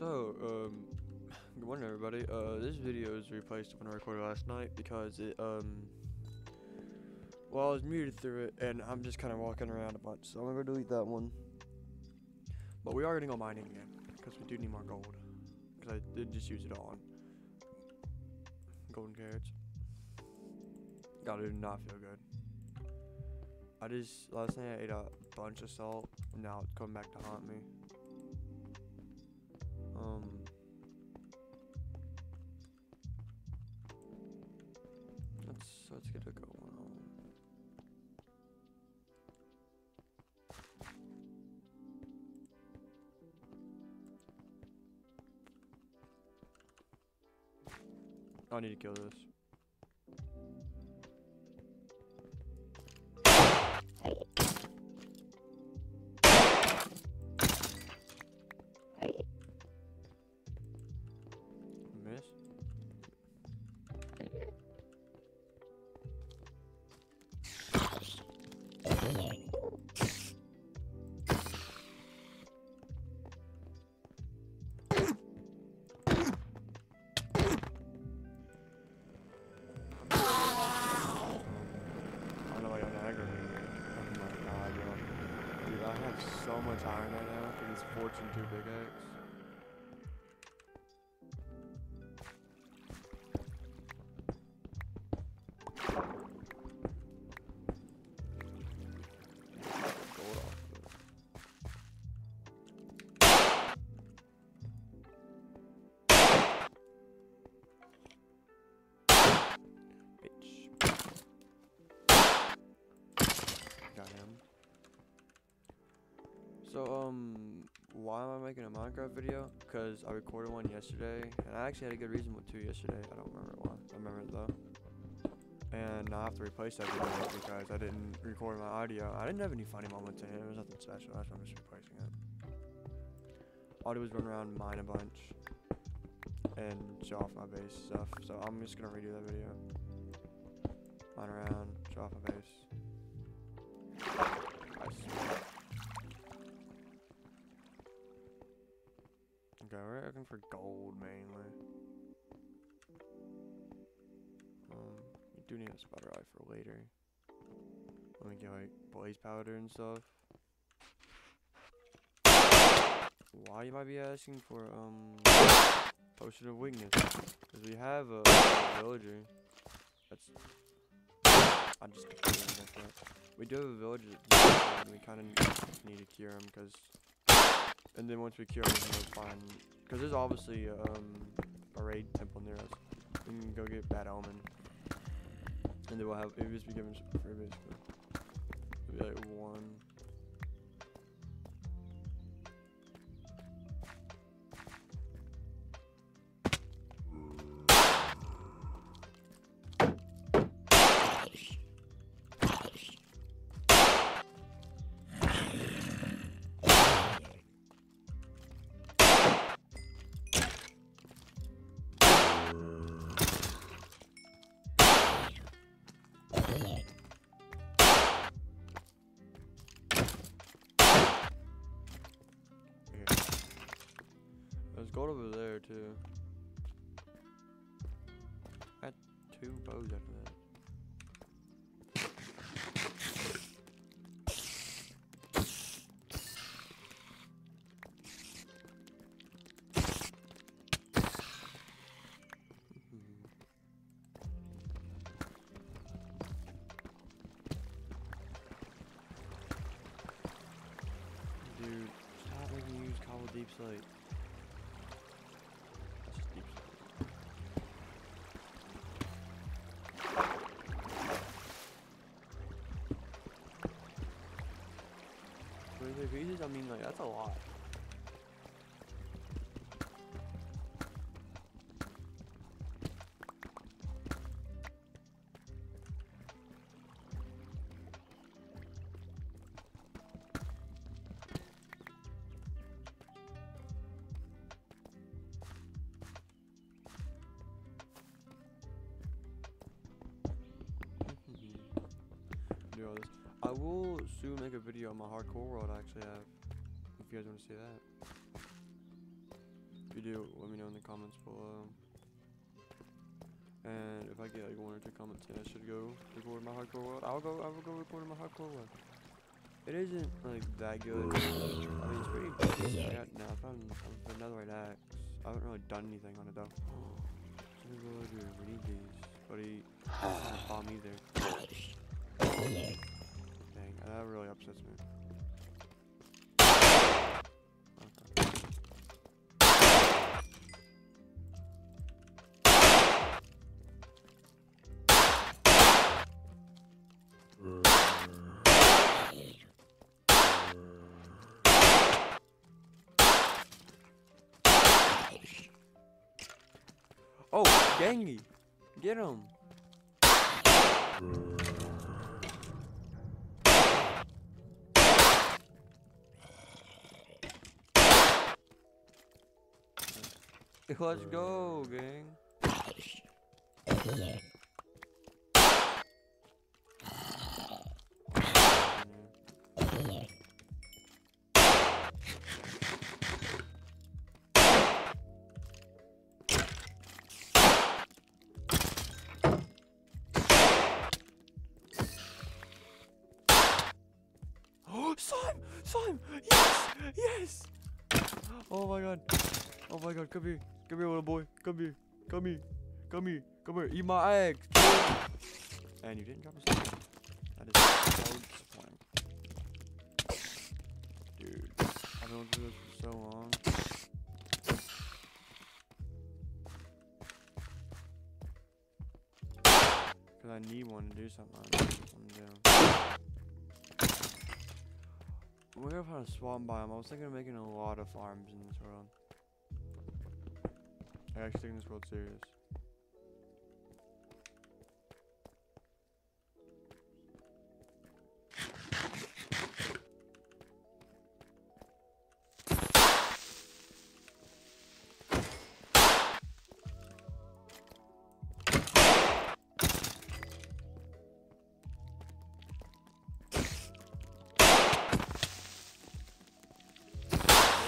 So, um, good morning everybody. Uh, this video is replaced when I recorded last night because it, um, well, I was muted through it and I'm just kind of walking around a bunch, so I'm gonna delete that one. But we are gonna go mining again because we do need more gold because I did just use it all on golden carrots. God, it did not feel good. I just, last night I ate a bunch of salt, and now it's coming back to haunt me. Um. Let's let's get a on. I need to kill this. Have so much iron right now for this Fortune 2 pickaxe. So, um, why am I making a Minecraft video? Because I recorded one yesterday, and I actually had a good reason to yesterday. I don't remember why. I remember it though. And I have to replace that video because I didn't record my audio. I didn't have any funny moments in it. It was nothing special. That's why I'm just replacing it. Did was run around, mine a bunch, and show off my base stuff. So I'm just gonna redo that video. Mine around, show off my base. Okay, we're looking for gold mainly. Um, we do need a spider eye for later. Let me get like blaze powder and stuff. Why you might be asking for um potion of weakness? Because we have a, villager. That's I'm just that. We do have a villager, we kind of need to cure him because and then once we cure him, we'll find. Because there's obviously um, a raid temple near us. We can go get Bad Omen. And then we'll have. It will just be given for basically. It'll be like one. Over there too. Had two bows after that. Mm-hmm. Dude, stop cobble deepslate. Twenty-three pieces? I mean, like, that's a I will soon make a video on my hardcore world I actually have. If you guys want to see that. If you do, let me know in the comments below. And if I get like one or two comments saying I should go record my hardcore world, I'll go. I will go record my hardcore world. It isn't like that good. I mean, it's pretty. Decent. I got now. I found, I found another right axe. I haven't really done anything on it though. Villager, we need these. But bomb either. Upsets me. Oh, Gangy! Get him! Let's go, gang. Oh, slime! Slime! Yes! Yes! Oh my god. Oh my god, come here. Come here, little boy. Come here. Come here. Come here. Come here. Eat my eggs. And you didn't drop a slime. That is so disappointing. Dude, I've been through this for so long. Cause I need one to do something. I I'm doing. We're gonna find a swamp biome. I was thinking of making a lot of farms in this world. I actually taking this world serious.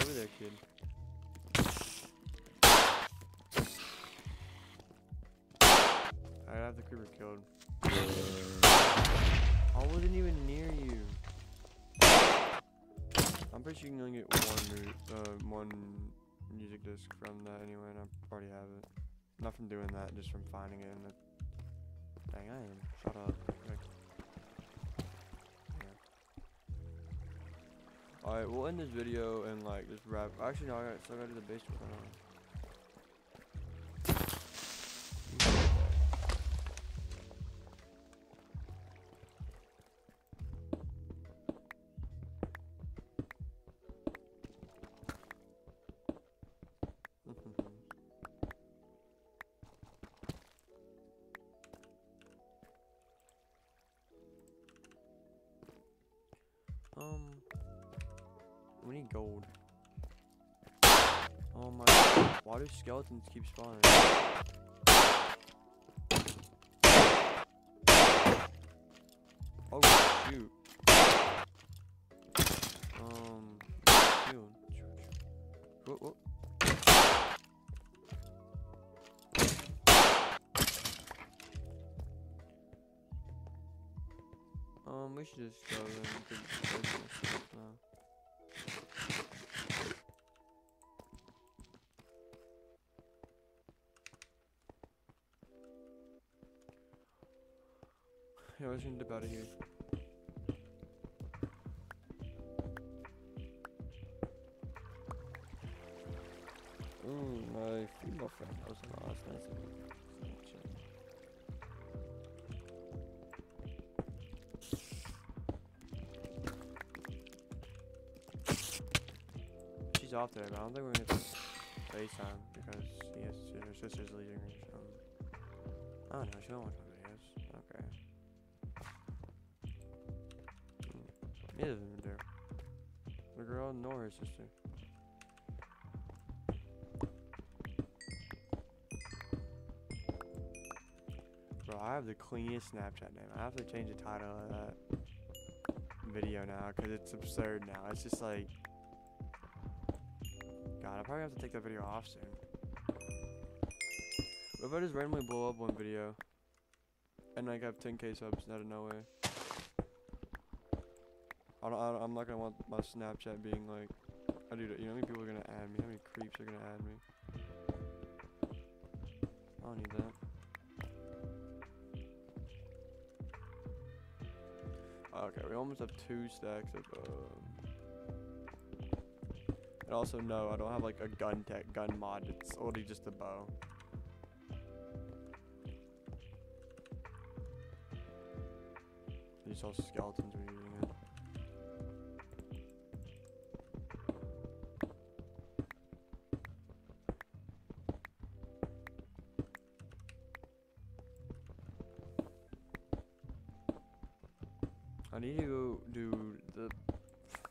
Over there, kid. Creeper killed. I wasn't even near you. I'm pretty sure you can only get one uh, one music disc from that anyway, and I already have it. Not from doing that, just from finding it in the. Dang, I am. Shut up. Like, yeah. Alright, we'll end this video and like just wrap. Actually, no, I got, still gotta do the base we need gold. Oh my! Why do skeletons keep spawning? Oh shoot! Um, shield. Whoa, whoa. Um, we should just go then. Yeah, let's out of here. Mmm, my female friend. Was She's off there, but I don't think we're gonna FaceTime because to, her sister's leaving something. I don't know, she don't watch Neither of. The girl nor her sister. Bro, I have the cleanest Snapchat name. I have to change the title of that video now because it's absurd now. It's just like. God, I probably have to take that video off soon. What if I just randomly blow up one video and like have 10k subs out of nowhere? I don't, I I'm not gonna want my Snapchat being like, I do. You know how many people are gonna add me? How many creeps are gonna add me? I don't need that. Okay, we almost have two stacks of. Um, and also, no, I don't have like a gun tech gun mod. It's only just a bow. These all skeletons I need to go do the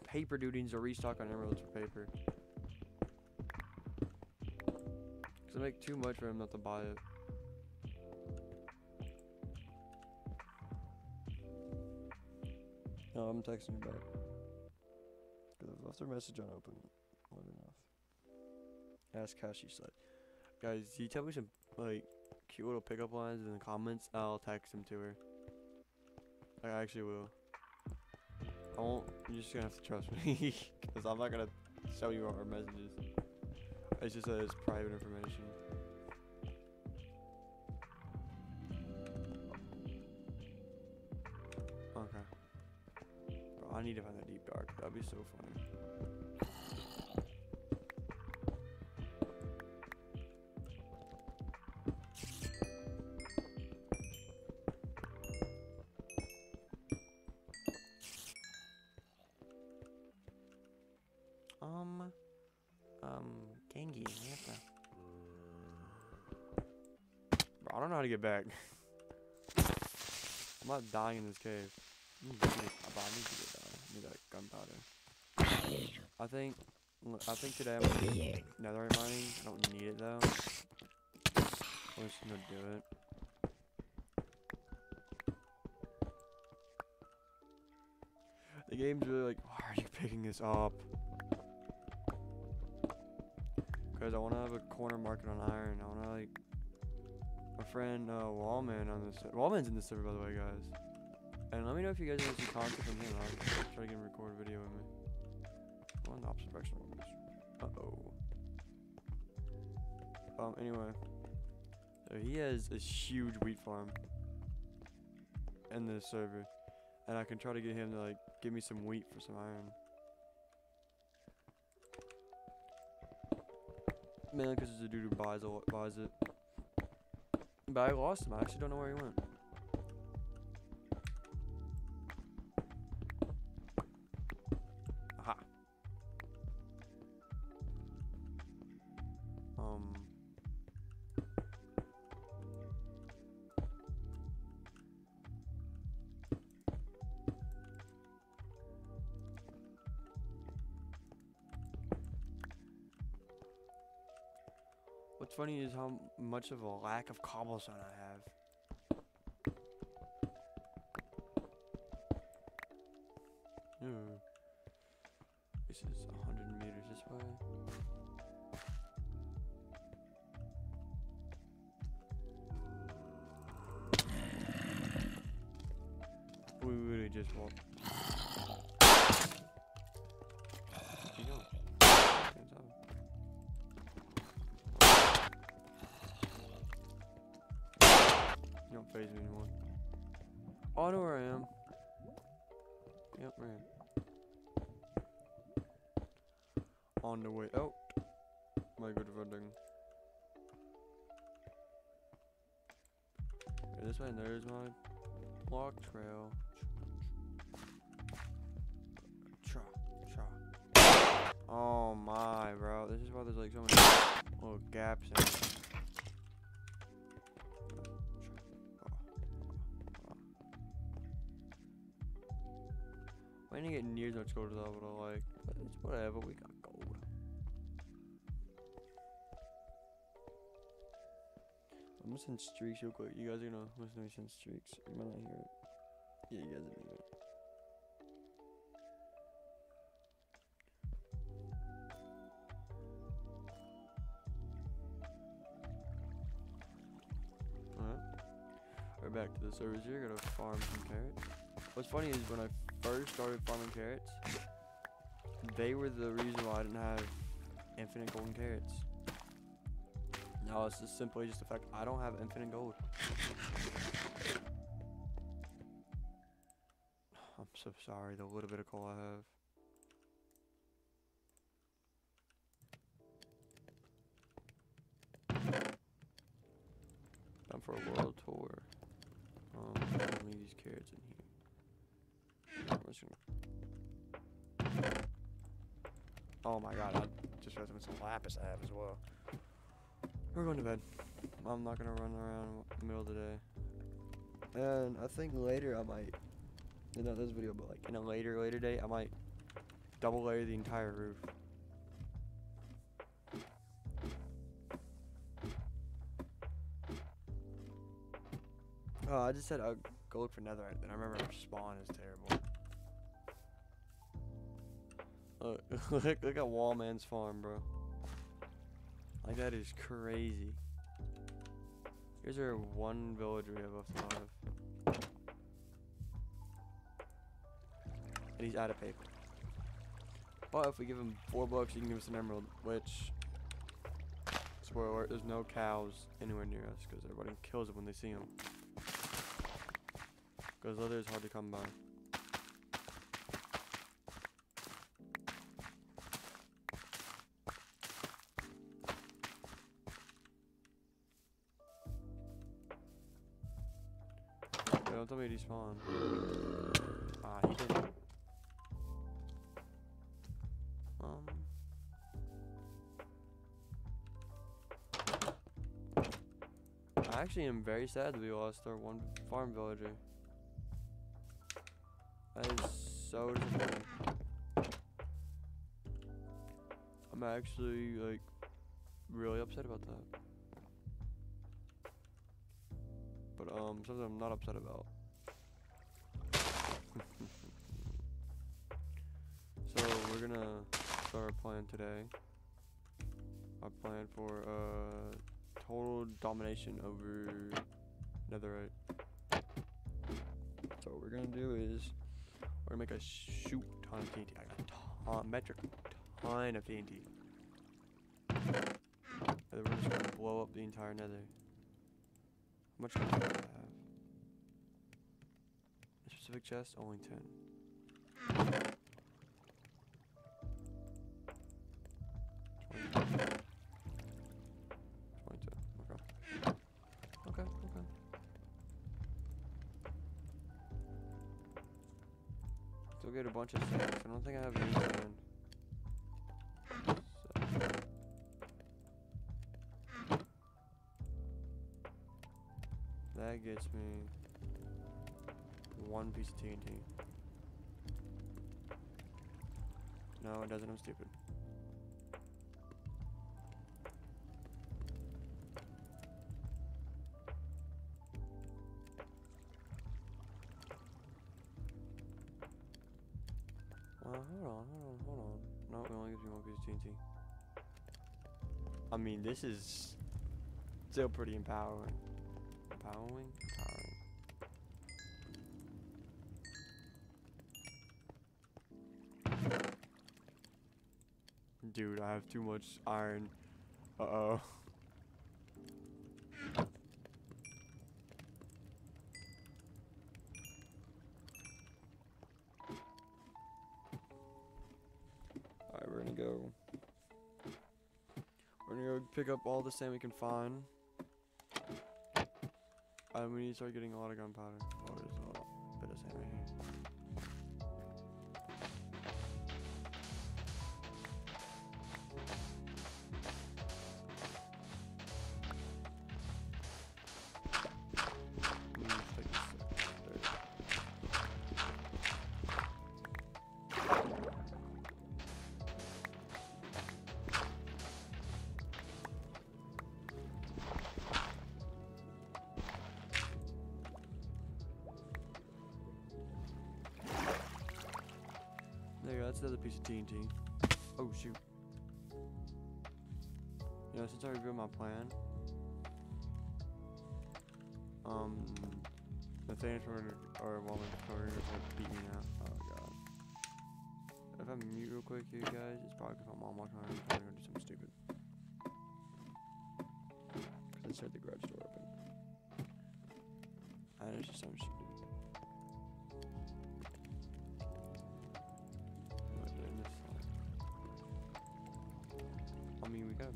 paper needs to restock on emeralds for paper. Cause I make too much for him not to buy it. No, I'm texting you back. Cause I've left her message unopened long enough. Ask how she slept. Guys, can you tell me some like cute little pickup lines in the comments? I'll text them to her. I actually will. I won't. You're just gonna have to trust me, because I'm not gonna show you our messages. It's just that it's private information. Okay. Bro, I need to find that deep dark. That'd be so funny. Get back. I'm not dying in this cave. I need, but I need to get down. I need that gunpowder. I think, I think today I'm gonna do netherite mining. I don't need it though. I'm just gonna do it. The game's really like, why are you picking this up? Because I want to have a corner market on iron. I want to like my friend uh, Wallman on this. Wallman's in this server by the way, guys. And let me know if you guys want to see content from him. I'll try to get him record a video with me. Go in the opposite direction. Uh oh. Um. Anyway, so he has a huge wheat farm in this server, and I can try to get him to like give me some wheat for some iron. Mainly because there's a dude who buys, a, lo- buys it. But I lost him. I actually don't know where he went. What's funny is how much of a lack of cobblestone I have. Yep, right. On the way out. My good running. Okay, this way, and there's my block trail. Tra, tra. Oh my, bro. This is why there's like so many little gaps in it. We didn't get near as much gold as I would have liked. But it's whatever, we got gold. I'm gonna send streaks real quick. You guys are gonna listen to me send streaks. You might not hear it. Yeah, you guys are gonna it. Alright. We're back to the servers here. Gonna farm some carrots. What's funny is when I first started farming carrots, they were the reason why I didn't have infinite golden carrots. Now it's just simply just the fact I don't have infinite gold. I'm so sorry, the little bit of coal I have. For a world tour. Um, leave these carrots in here. I'm just gonna- Oh my god, I just how much lapis I have as well. We're going to bed. I'm not gonna run around in the middle of the day. And I think later I might, not this video, but like in a later, later day, I might double layer the entire roof. Oh, I just said I'd go look for netherite, then I remember spawn is terrible. Look, look, at Wallman's farm, bro. Like that is crazy. Here's our one villager we have left alive. And he's out of paper. Well, if we give him four bucks, he can give us an emerald, which, spoiler alert, there's no cows anywhere near us because everybody kills them when they see them. Because leather is hard to come by. Don't tell me he despawned. Ah, he didn't. Um. I actually am very sad that we lost our one farm villager. That is so disappointing. I'm actually like really upset about that. But um something I'm not upset about. so we're gonna start our plan today. Our plan for uh total domination over netherite. So what we're gonna do is we're gonna make a shoot ton of TNT. I got a ton, metric ton of TNT. And then we're just gonna blow up the entire nether. Much gold do I have? A specific chest, only 10. 22. 22. Okay. Okay, okay. Still get a bunch of sand. I don't think I have any. That gets me one piece of TNT. No, it doesn't. I'm stupid. Uh, hold on, hold on, hold on. No, it only gives me one piece of TNT. I mean, this is still pretty empowering. Dude, I have too much iron. Uh-oh. Alright, we're gonna go. We're gonna go pick up all the sand we can find. And we need to start getting a lot of gunpowder. Another piece of TNT. Oh shoot. You know, since I revealed my plan, um, Nathaniel's probably or Wallman's probably gonna beat me now. Oh god. If I mute real quick here, guys, it's probably 'cause my mom walked on. I'm probably gonna do something stupid. Cause I said the garage door open. And it's just something stupid. Mean, we got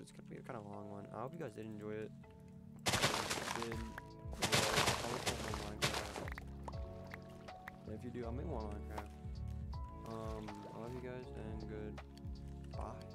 It's gonna be a kind of long one. I hope you guys did enjoy it. If you do, I'll make more Minecraft. Um, I love you guys and good. Bye.